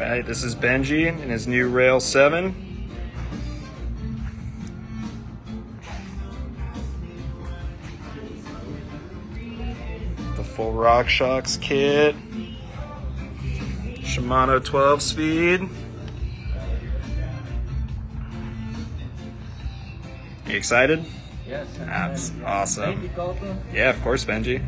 Right. this is Benjie in his new Rail 7. The full RockShox kit. Shimano 12 speed. You excited? Yes. That's awesome. Yeah, of course, Benjie.